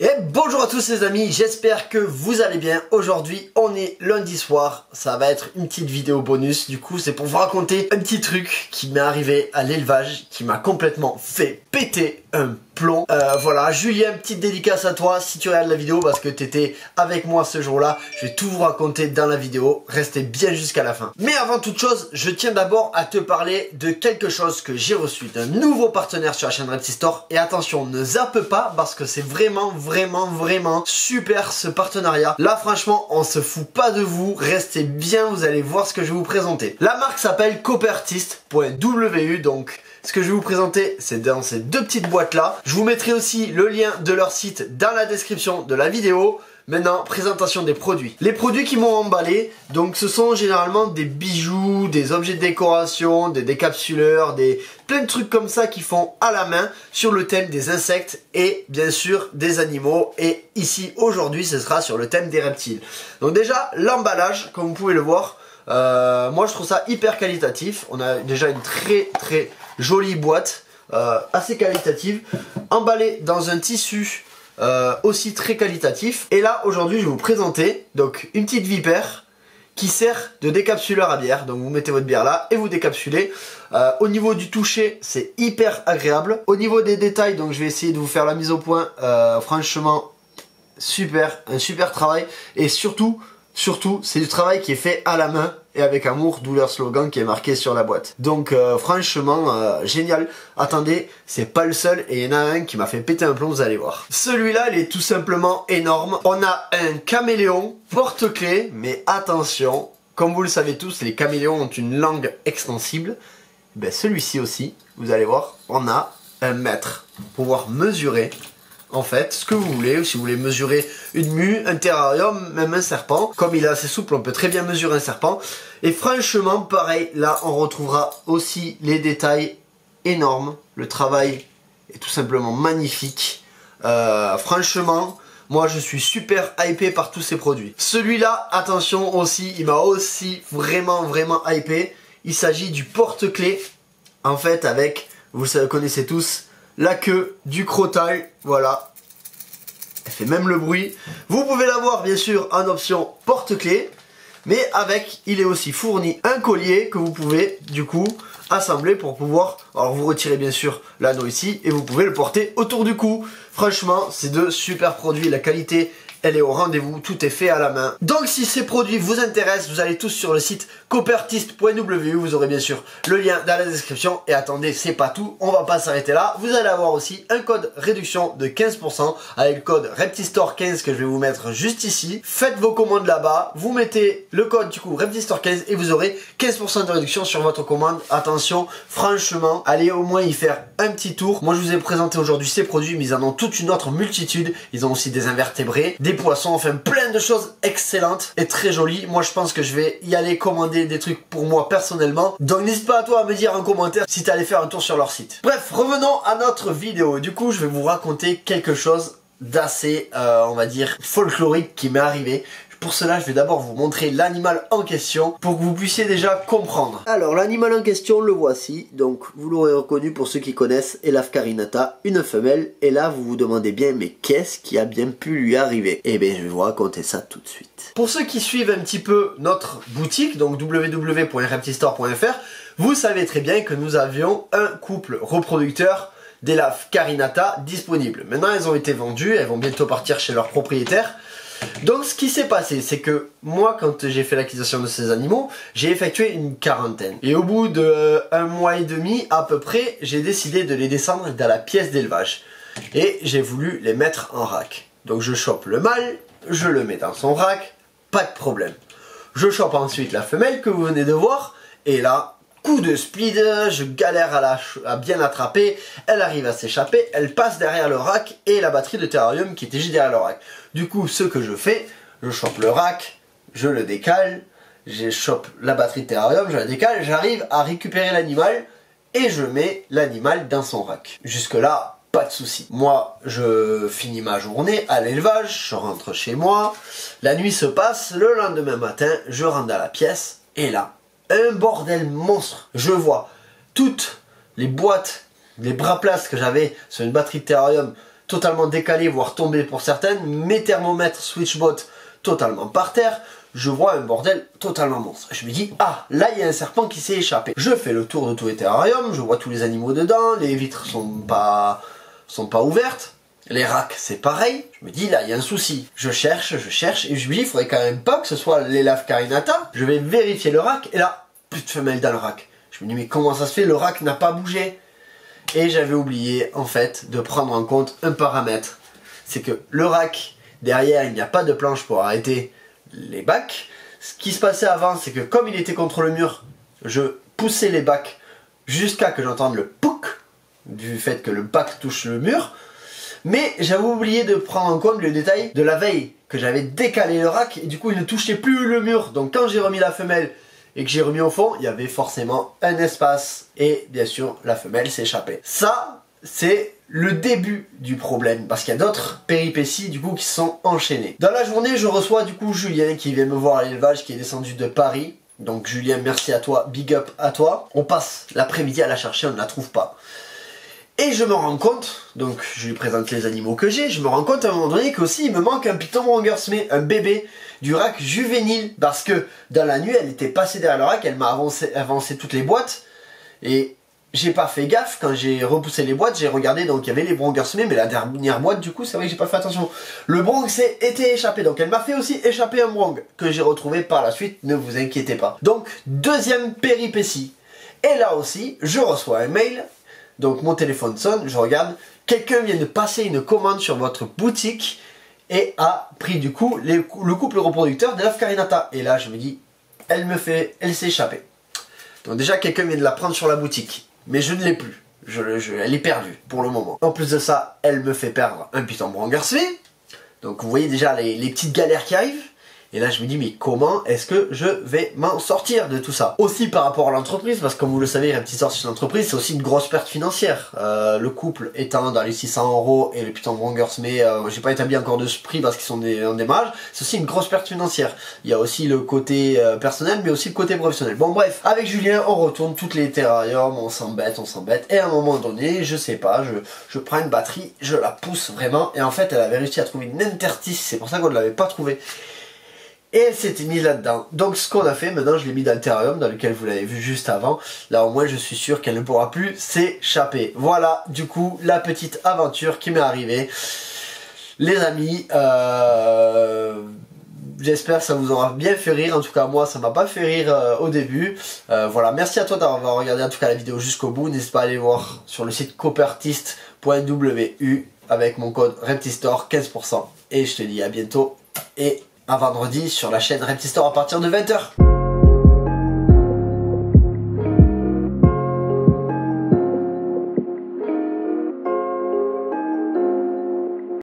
Et bonjour à tous les amis, j'espère que vous allez bien. Aujourd'hui, on est lundi soir, ça va être une petite vidéo bonus. Du coup, c'est pour vous raconter un petit truc qui m'est arrivé à l'élevage, qui m'a complètement fait péter un plomb. Euh, voilà, Julien, petite dédicace à toi si tu regardes la vidéo parce que tu étais avec moi ce jour-là. Je vais tout vous raconter dans la vidéo, restez bien jusqu'à la fin. Mais avant toute chose, je tiens d'abord à te parler de quelque chose que j'ai reçu d'un nouveau partenaire sur la chaîne Red Store. Et attention, ne zappe pas parce que c'est vraiment, vraiment, vraiment super ce partenariat. Là, franchement, on se fout pas de vous. Restez bien, vous allez voir ce que je vais vous présenter. La marque s'appelle Coppertist.wu, donc ce que je vais vous présenter, c'est dans ces deux petites boîtes là. Je vous mettrai aussi le lien de leur site dans la description de la vidéo. Maintenant, présentation des produits. Les produits qui m'ont emballé, donc ce sont généralement des bijoux, des objets de décoration, des décapsuleurs, des plein de trucs comme ça qui font à la main sur le thème des insectes et bien sûr des animaux. Et ici aujourd'hui, ce sera sur le thème des reptiles. Donc déjà, l'emballage, comme vous pouvez le voir, euh, moi je trouve ça hyper qualitatif. On a déjà une très très jolie boîte, euh, assez qualitative, emballée dans un tissu euh, aussi très qualitatif. Et là, aujourd'hui, je vais vous présenter donc une petite vipère qui sert de décapsuleur à bière. Donc vous mettez votre bière là et vous décapsulez. Euh, au niveau du toucher, c'est hyper agréable. Au niveau des détails, donc je vais essayer de vous faire la mise au point. franchement, super, un super travail. Et surtout, Surtout, c'est du travail qui est fait à la main et avec amour, d'où leur slogan qui est marqué sur la boîte. Donc euh, franchement, euh, génial. Attendez, c'est pas le seul et il y en a un qui m'a fait péter un plomb, vous allez voir. Celui-là, il est tout simplement énorme. On a un caméléon porte-clés, mais attention, comme vous le savez tous, les caméléons ont une langue extensible. Ben, celui-ci aussi, vous allez voir, on a un mètre pour pouvoir mesurer en fait, ce que vous voulez, si vous voulez mesurer une mue, un terrarium, même un serpent, comme il est assez souple, on peut très bien mesurer un serpent. Et franchement, pareil, là, on retrouvera aussi les détails énormes. Le travail est tout simplement magnifique. Euh, franchement, moi, je suis super hypé par tous ces produits. Celui-là, attention aussi, il m'a aussi vraiment, vraiment hypé. Il s'agit du porte-clés, en fait, avec, vous le connaissez tous, la queue du crotal, voilà. Elle fait même le bruit. Vous pouvez l'avoir bien sûr en option porte-clés, mais avec, il est aussi fourni un collier que vous pouvez du coup assembler pour pouvoir, alors vous retirez bien sûr l'anneau ici et vous pouvez le porter autour du cou. Franchement, c'est de super produits, la qualité elle est au rendez-vous, tout est fait à la main. Donc si ces produits vous intéressent, vous allez tous sur le site coppertist.w, vous aurez bien sûr le lien dans la description. Et attendez, c'est pas tout, on va pas s'arrêter là. Vous allez avoir aussi un code réduction de 15% avec le code ReptiStore15 que je vais vous mettre juste ici. Faites vos commandes là-bas, vous mettez le code du coup ReptiStore15 et vous aurez 15% de réduction sur votre commande. Attention, franchement, allez au moins y faire un petit tour. Moi je vous ai présenté aujourd'hui ces produits, mais ils en ont toute une autre multitude. Ils ont aussi des invertébrés, poissons, enfin plein de choses excellentes et très jolies. Moi je pense que je vais y aller commander des trucs pour moi personnellement. Donc n'hésite pas à toi à me dire en commentaire si tu allais faire un tour sur leur site. Bref, revenons à notre vidéo. Du coup je vais vous raconter quelque chose d'assez, euh, on va dire, folklorique qui m'est arrivé. Pour cela, je vais d'abord vous montrer l'animal en question pour que vous puissiez déjà comprendre. Alors, l'animal en question, le voici. Donc, vous l'aurez reconnu pour ceux qui connaissent Elaf Carinata, une femelle. Et là, vous vous demandez bien, mais qu'est-ce qui a bien pu lui arriver? Eh bien, je vais vous raconter ça tout de suite. Pour ceux qui suivent un petit peu notre boutique, donc www.reptistore.fr, vous savez très bien que nous avions un couple reproducteur d'Elaf Carinata disponible. Maintenant, elles ont été vendues, elles vont bientôt partir chez leur propriétaire. Donc ce qui s'est passé, c'est que moi quand j'ai fait l'acquisition de ces animaux, j'ai effectué une quarantaine. Et au bout de euh, un mois et demi à peu près, j'ai décidé de les descendre dans la pièce d'élevage. Et j'ai voulu les mettre en rack. Donc je chope le mâle, je le mets dans son rack, pas de problème. Je chope ensuite la femelle que vous venez de voir, et là, de speed, je galère à, la, à bien attraper, elle arrive à s'échapper, elle passe derrière le rack et la batterie de terrarium qui était juste derrière le rack. Du coup, ce que je fais, je chope le rack, je le décale, je chope la batterie de terrarium, je la décale, j'arrive à récupérer l'animal et je mets l'animal dans son rack. Jusque là, pas de souci. Moi, je finis ma journée à l'élevage, je rentre chez moi, la nuit se passe, le lendemain matin, je rentre dans la pièce et là, un bordel monstre. Je vois toutes les boîtes, les bras places que j'avais sur une batterie de terrarium totalement décalées, voire tombées pour certaines, mes thermomètres Switchbot totalement par terre, je vois un bordel totalement monstre. Je me dis, ah, là il y a un serpent qui s'est échappé. Je fais le tour de tous les terrariums, je vois tous les animaux dedans, les vitres sont pas, sont pas ouvertes. Les racks, c'est pareil. Je me dis, là, il y a un souci. Je cherche, je cherche, et je me dis, il faudrait quand même pas que ce soit l'élève Carinata. Je vais vérifier le rack, et là, plus de femelles dans le rack. Je me dis, mais comment ça se fait? Le rack n'a pas bougé. Et j'avais oublié, en fait, de prendre en compte un paramètre. C'est que le rack, derrière, il n'y a pas de planche pour arrêter les bacs. Ce qui se passait avant, c'est que comme il était contre le mur, je poussais les bacs jusqu'à que j'entende le pouc du fait que le bac touche le mur. Mais j'avais oublié de prendre en compte le détail de la veille, que j'avais décalé le rack et du coup il ne touchait plus le mur. Donc quand j'ai remis la femelle et que j'ai remis au fond, il y avait forcément un espace et bien sûr la femelle s'échappait. Ça, c'est le début du problème parce qu'il y a d'autres péripéties du coup qui sont enchaînées. Dans la journée, je reçois du coup Julien qui vient me voir à l'élevage qui est descendu de Paris. Donc Julien, merci à toi, big up à toi. On passe l'après-midi à la chercher, on ne la trouve pas. Et je me rends compte, donc je lui présente les animaux que j'ai, je me rends compte à un moment donné qu'aussi il me manque un piton Wangersmith, un bébé du rack juvénile, parce que dans la nuit elle était passée derrière le rack, elle m'a avancé, toutes les boîtes, et j'ai pas fait gaffe quand j'ai repoussé les boîtes, j'ai regardé donc il y avait les Brongersmith, mais la dernière boîte du coup c'est vrai que j'ai pas fait attention. Le Brong s'est été échappé, donc elle m'a fait aussi échapper un Brong que j'ai retrouvé par la suite, ne vous inquiétez pas. Donc deuxième péripétie. Et là aussi, je reçois un mail donc mon téléphone sonne, je regarde, quelqu'un vient de passer une commande sur votre boutique et a pris du coup le couple reproducteur de Carinata. Et là je me dis, elle me fait, elle s'est échappée. Donc déjà quelqu'un vient de la prendre sur la boutique, mais je ne l'ai plus. Elle est perdue pour le moment. En plus de ça, elle me fait perdre un piton brangersvé. Donc vous voyez déjà les petites galères qui arrivent. Et là, je me dis, mais comment est-ce que je vais m'en sortir de tout ça? Aussi par rapport à l'entreprise, parce que comme vous le savez, un petit sort sur l'entreprise, c'est aussi une grosse perte financière. Euh, le couple étant dans les 600 euros et le Python Brongers, mais euh, j'ai pas établi encore de ce prix parce qu'ils sont des, en démarrage, c'est aussi une grosse perte financière. Il y a aussi le côté euh, personnel, mais aussi le côté professionnel. Bon bref, avec Julien, on retourne toutes les terrariums, on s'embête, on s'embête, et à un moment donné, je sais pas, je, je prends une batterie, je la pousse vraiment, et en fait, elle avait réussi à trouver une interstice, c'est pour ça qu'on ne l'avait pas trouvé et elle s'était mise là-dedans. Donc ce qu'on a fait, maintenant je l'ai mis dans le terrarium dans lequel vous l'avez vu juste avant. Là au moins je suis sûr qu'elle ne pourra plus s'échapper. Voilà du coup la petite aventure qui m'est arrivée. Les amis, euh, j'espère que ça vous aura bien fait rire. En tout cas moi ça m'a pas fait rire euh, au début. Euh, voilà, merci à toi d'avoir regardé en tout cas la vidéo jusqu'au bout. N'hésite pas à aller voir sur le site copertiste.wu avec mon code ReptiStore 15%. Et je te dis à bientôt et un vendredi sur la chaîne Reptistore à partir de 20h.